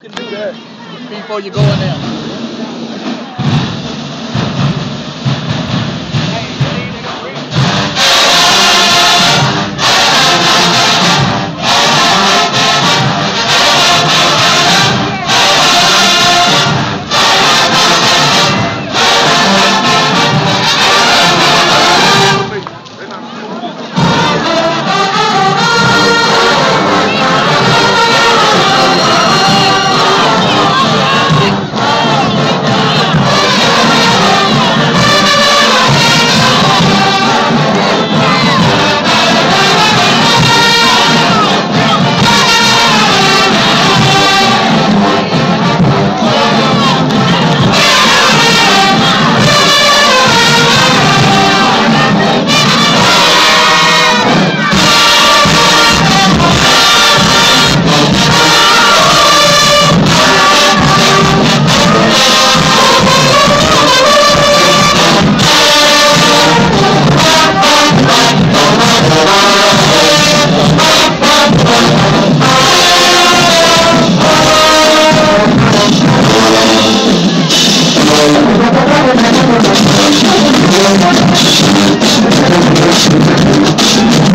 can do that before you go in there. Thank you.